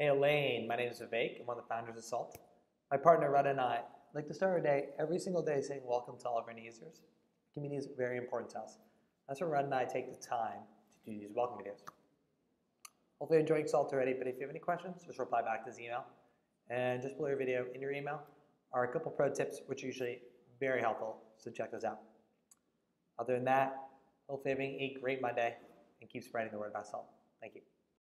Hey Elaine, my name is Vivek. I'm one of the founders of Salt. My partner Rada and I like to start our day every single day saying welcome to all of our new users. Community is very important to us. That's why Rada and I take the time to do these welcome videos. Hopefully you're enjoying Salt already, but if you have any questions, just reply back to this email. And just below your video in your email are a couple pro tips which are usually very helpful, so check those out. Other than that, hopefully having a great Monday and keep spreading the word about Salt. Thank you.